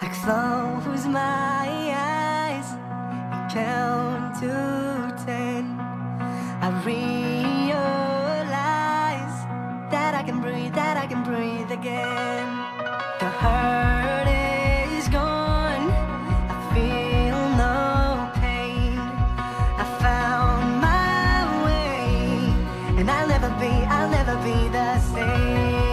I close my eyes and count to ten. I realize that I can breathe, that I can breathe again. I'll never be the same.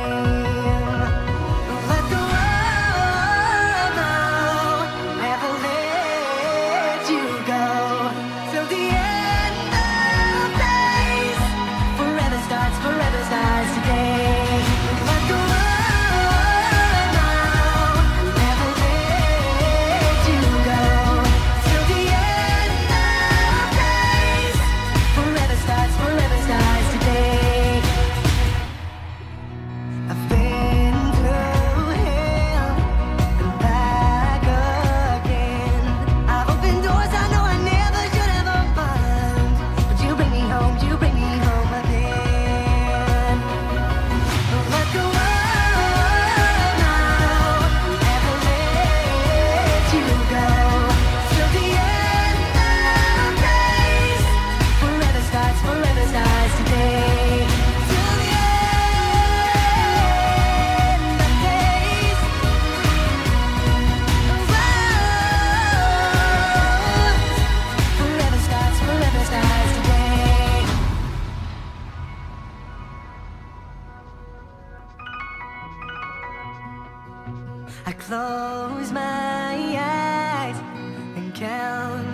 I close my eyes and count